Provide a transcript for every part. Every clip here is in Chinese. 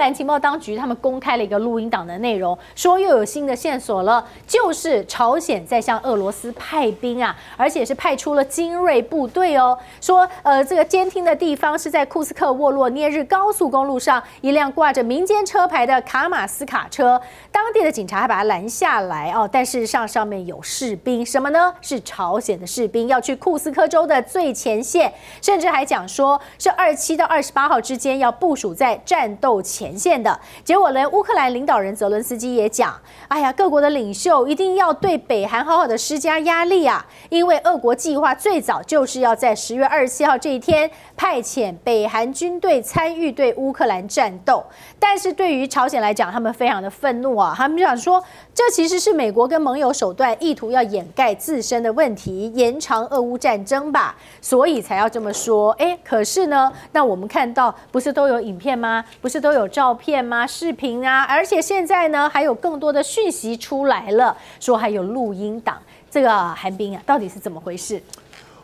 兰情报当局他们公开了一个录音档的内容，说又有新的线索了，就是朝鲜在向俄罗斯派兵啊，而且是派出了精锐部队哦。说呃，这个监听的地方是在库斯克沃洛涅日高速公路上，一辆挂着民间车牌的卡马斯卡车，当地的警察还把它拦下来哦，但事实上上面有士兵，什么呢？是朝鲜的士兵要去库斯科州的最前线，甚至还讲说是二七到二十八号之间要部署在战斗前前线的。结果连乌克兰领导人泽伦斯基也讲，哎呀，各国的领袖一定要对北韩好好的施加压力啊，因为俄国计划最早就是要在十月二十七号这一天派遣北韩军队参与对乌克兰战斗。但是对于朝鲜来讲，他们非常的愤怒啊，他们就想说，这其实是美国跟盟友手段，意图要掩盖自身的问题，延长俄乌战争吧，所以才要这么说。哎，可是呢，那我们看到不是都有影片吗？不是都有照片吗？视频啊，而且现在呢，还有更多的讯息出来了，说还有录音档。这个韩冰啊，到底是怎么回事？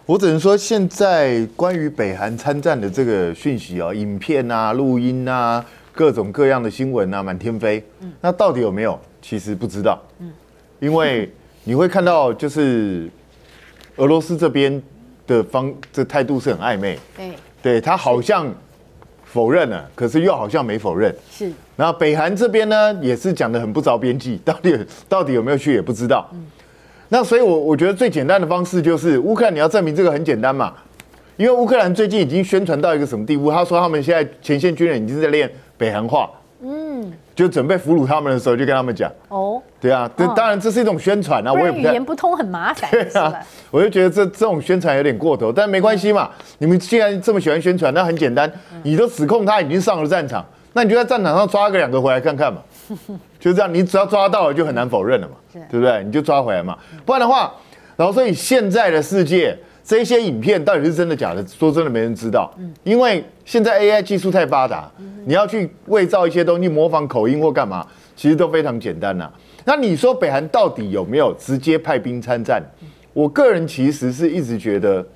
我只能说，现在关于北韩参战的这个讯息啊，影片啊、录音啊，各种各样的新闻啊，满天飞。嗯，那到底有没有？其实不知道。嗯，因为你会看到，就是俄罗斯这边的方这态度是很暧昧。对，对他好像否认了，可是又好像没否认。是。然后北韩这边呢，也是讲的很不着边际，到底到底有没有去也不知道。嗯。那所以，我我觉得最简单的方式就是乌克兰，你要证明这个很简单嘛，因为乌克兰最近已经宣传到一个什么地步？他说他们现在前线军人已经在练北韩话，嗯，就准备俘虏他们的时候就跟他们讲，哦，对啊，这当然这是一种宣传啊，我也语言不通很麻烦，对啊，我就觉得这这种宣传有点过头，但没关系嘛，你们既然这么喜欢宣传，那很简单，你都指控他已经上了战场，那你就在战场上抓个两个回来看看嘛。就这样，你只要抓到了，就很难否认了嘛，对不对？你就抓回来嘛，不然的话，然后所以现在的世界，这些影片到底是真的假的？说真的，没人知道。嗯，因为现在 AI 技术太发达，你要去伪造一些东西，模仿口音或干嘛，其实都非常简单呐。那你说北韩到底有没有直接派兵参战？我个人其实是一直觉得。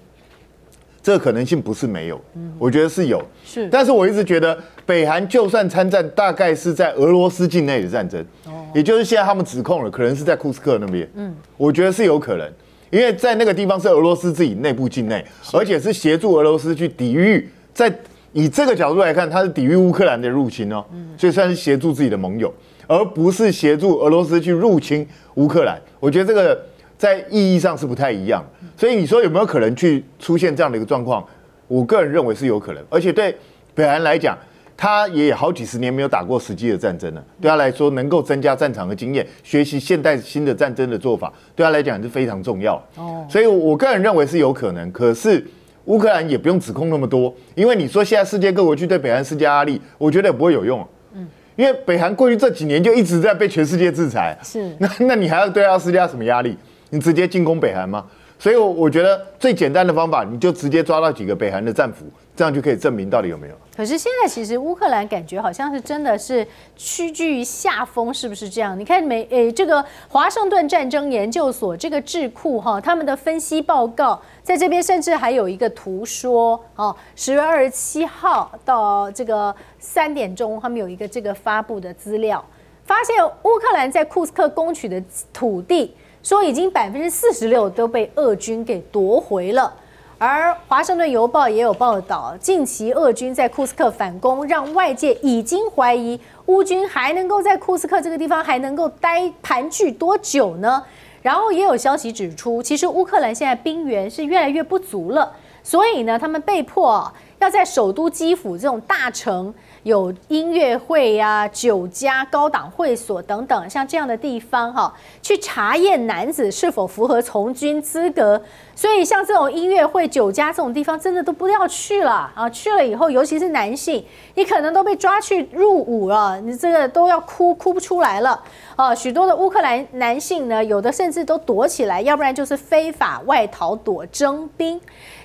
这个可能性不是没有，我觉得是有，是。但是我一直觉得，北韩就算参战，大概是在俄罗斯境内的战争，哦，也就是现在他们指控了，可能是在库斯克那边，嗯，我觉得是有可能，因为在那个地方是俄罗斯自己内部境内，而且是协助俄罗斯去抵御，在以这个角度来看，它是抵御乌克兰的入侵哦，嗯，所以算是协助自己的盟友，而不是协助俄罗斯去入侵乌克兰，我觉得这个。在意义上是不太一样，所以你说有没有可能去出现这样的一个状况？我个人认为是有可能，而且对北韩来讲，他也好几十年没有打过实际的战争了，对他来说能够增加战场的经验，学习现代新的战争的做法，对他来讲是非常重要。哦，所以我个人认为是有可能，可是乌克兰也不用指控那么多，因为你说现在世界各国去对北韩施加压力，我觉得也不会有用。嗯，因为北韩过去这几年就一直在被全世界制裁，是那那你还要对他施加什么压力？你直接进攻北韩吗？所以，我我觉得最简单的方法，你就直接抓到几个北韩的战俘，这样就可以证明到底有没有。可是现在其实乌克兰感觉好像是真的是屈居于下风，是不是这样？你看美诶，这个华盛顿战争研究所这个智库哈，他们的分析报告在这边甚至还有一个图说哦，十月二十七号到这个三点钟，他们有一个这个发布的资料，发现乌克兰在库斯克攻取的土地。说已经百分之四十六都被俄军给夺回了，而华盛顿邮报也有报道，近期俄军在库斯克反攻，让外界已经怀疑乌军还能够在库斯克这个地方还能够待盘踞多久呢？然后也有消息指出，其实乌克兰现在兵源是越来越不足了，所以呢，他们被迫要在首都基辅这种大城。有音乐会呀、酒家、高档会所等等，像这样的地方哈，去查验男子是否符合从军资格。所以像这种音乐会、酒家这种地方，真的都不要去了啊！去了以后，尤其是男性，你可能都被抓去入伍了，你这个都要哭哭不出来了啊！许多的乌克兰男性呢，有的甚至都躲起来，要不然就是非法外逃躲征兵。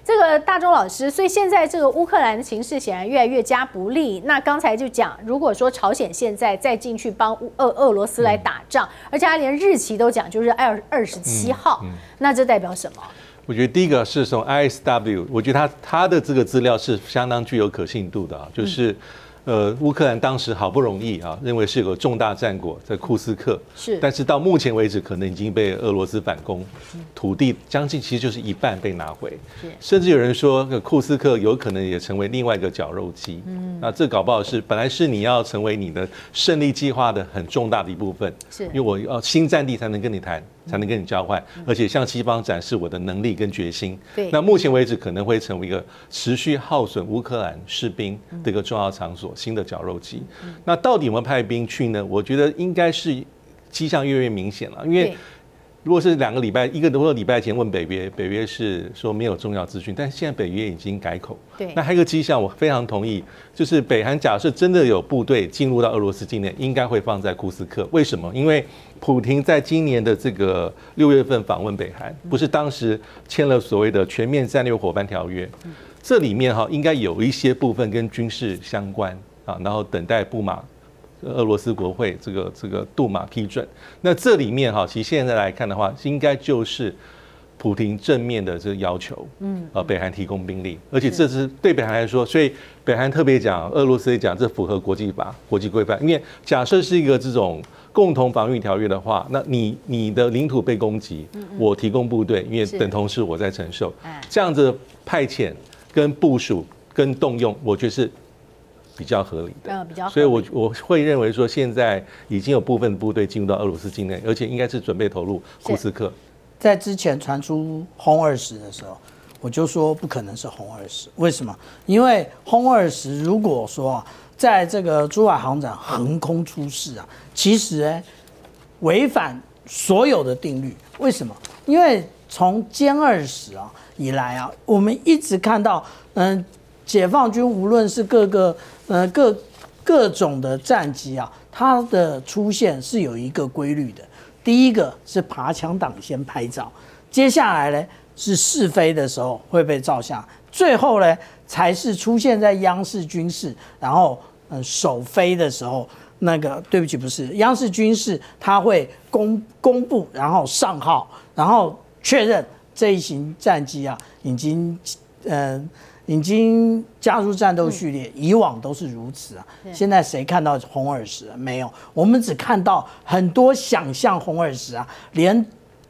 这个大钟老师，所以现在这个乌克兰的形势显然越来越加不利。那刚才就讲，如果说朝鲜现在再进去帮俄俄罗斯来打仗，而且他连日期都讲，就是二二十七号，那这代表什么？我觉得第一个是从 ISW，我觉得他他的这个资料是相当具有可信度的啊，就是呃，乌克兰当时好不容易啊，认为是有个重大战果在库斯克，是，但是到目前为止，可能已经被俄罗斯反攻，土地将近其实就是一半被拿回，甚至有人说，库斯克有可能也成为另外一个绞肉机。嗯，那这搞不好是本来是你要成为你的胜利计划的很重大的一部分，是，因为我要新战地才能跟你谈。才能跟你交换，而且向西方展示我的能力跟决心。对，那目前为止可能会成为一个持续耗损乌克兰士兵的一个重要场所，新的绞肉机。那到底有没有派兵去呢？我觉得应该是迹象越来越明显了，因为。如果是两个礼拜，一个多礼拜前问北约，北约是说没有重要资讯，但现在北约已经改口。对，那还有一个迹象，我非常同意，就是北韩假设真的有部队进入到俄罗斯境内，应该会放在库斯克。为什么？因为普廷在今年的这个六月份访问北韩，不是当时签了所谓的全面战略伙伴条约，这里面哈应该有一些部分跟军事相关啊，然后等待布马。俄罗斯国会这个这个杜马批准，那这里面哈，其实现在来看的话，应该就是普廷正面的这个要求，嗯，呃，北韩提供兵力，而且这是对北韩来说，所以北韩特别讲，俄罗斯也讲，这符合国际法、国际规范。因为假设是一个这种共同防御条约的话，那你你的领土被攻击，我提供部队，因为等同是我在承受，这样子派遣跟部署跟动用，我觉得是。比较合理的，比较，所以我我会认为说，现在已经有部分部队进入到俄罗斯境内，而且应该是准备投入库斯克。在之前传出轰二十的时候，我就说不可能是轰二十，为什么？因为轰二十如果说在这个珠海航展横空出世啊，其实哎违反所有的定律。为什么？因为从歼二十啊以来啊，我们一直看到嗯。解放军无论是各个呃各各种的战机啊，它的出现是有一个规律的。第一个是爬墙党先拍照，接下来呢是试飞的时候会被照相，最后呢才是出现在央视军事，然后嗯首飞的时候，那个对不起不是央视军事，它会公公布，然后上号，然后确认这一型战机啊已经嗯。已经加入战斗序列，以往都是如此啊。现在谁看到红二十？没有，我们只看到很多想象红二十啊，连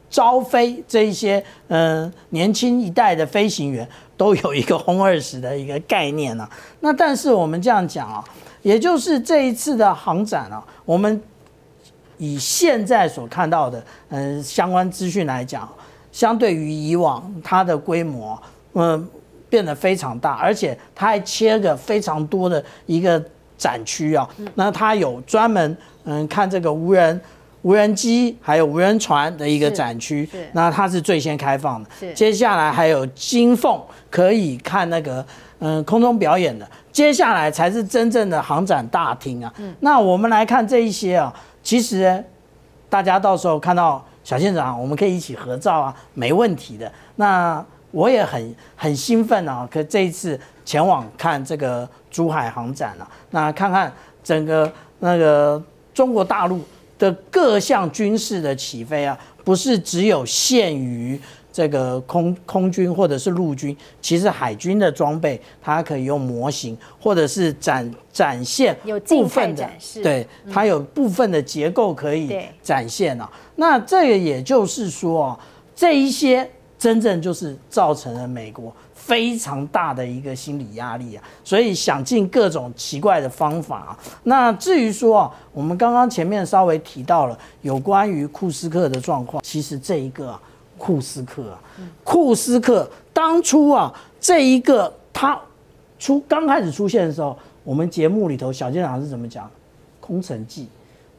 招飞这一些嗯年轻一代的飞行员都有一个红二十的一个概念啊。那但是我们这样讲啊，也就是这一次的航展啊，我们以现在所看到的嗯相关资讯来讲，相对于以往它的规模，嗯。变得非常大，而且它还切个非常多的一个展区啊。那它有专门嗯看这个无人无人机还有无人船的一个展区，那它是最先开放的。接下来还有金凤可以看那个嗯空中表演的，接下来才是真正的航展大厅啊。那我们来看这一些啊，其实大家到时候看到小县长，我们可以一起合照啊，没问题的。那。我也很很兴奋啊！可这一次前往看这个珠海航展啊，那看看整个那个中国大陆的各项军事的起飞啊，不是只有限于这个空空军或者是陆军，其实海军的装备它可以用模型，或者是展展现部分的，对，它有部分的结构可以展现啊。那这个也就是说，这一些。真正就是造成了美国非常大的一个心理压力啊，所以想尽各种奇怪的方法啊。那至于说啊，我们刚刚前面稍微提到了有关于库斯克的状况，其实这一个库斯克啊，库斯克当初啊，这一个他出刚开始出现的时候，我们节目里头小舰长是怎么讲？空城计，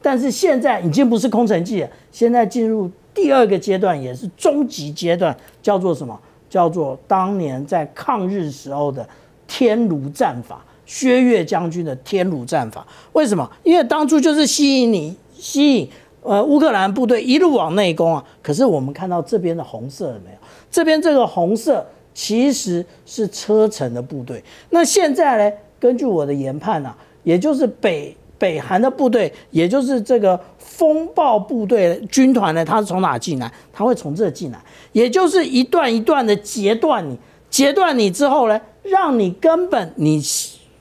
但是现在已经不是空城计了，现在进入。第二个阶段也是终极阶段，叫做什么？叫做当年在抗日时候的天炉战法，薛岳将军的天炉战法。为什么？因为当初就是吸引你，吸引呃乌克兰部队一路往内攻啊。可是我们看到这边的红色了没有？这边这个红色其实是车臣的部队。那现在呢？根据我的研判啊，也就是北北韩的部队，也就是这个。风暴部队军团呢？它是从哪进来？它会从这进来，也就是一段一段的截断你，截断你之后呢，让你根本你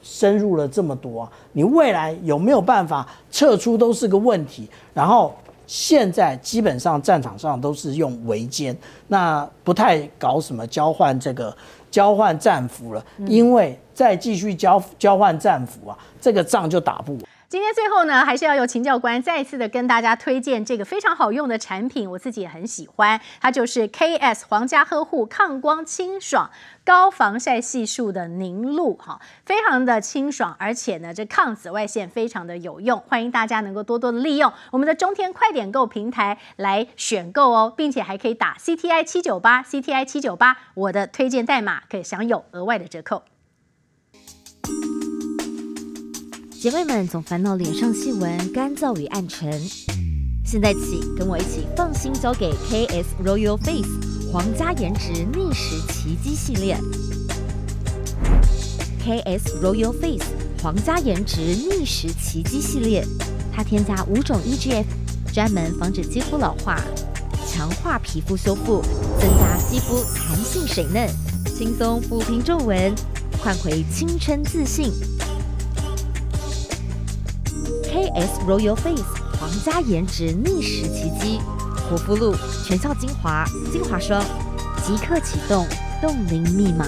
深入了这么多啊，你未来有没有办法撤出都是个问题。然后现在基本上战场上都是用围歼，那不太搞什么交换这个交换战俘了，因为再继续交交换战俘啊，这个仗就打不完。今天最后呢，还是要由秦教官再一次的跟大家推荐这个非常好用的产品，我自己也很喜欢，它就是 KS 皇家呵护抗光清爽高防晒系数的凝露，哈，非常的清爽，而且呢，这抗紫外线非常的有用，欢迎大家能够多多的利用我们的中天快点购平台来选购哦，并且还可以打 CTI 七九八 CTI 七九八，我的推荐代码可以享有额外的折扣。姐妹们总烦恼脸上细纹干燥与暗沉，现在起跟我一起放心交给 KS Royal Face 皇家颜值逆时奇迹系列。KS Royal Face 皇家颜值逆时奇迹系列，它添加五种 EGF，专门防止肌肤老化，强化皮肤修复，增加肌肤弹性水嫩，轻松抚平皱纹，换回青春自信。S Royal Face 皇家颜值逆时奇迹，护肤露、全效精华、精华霜，即刻启动冻龄密码。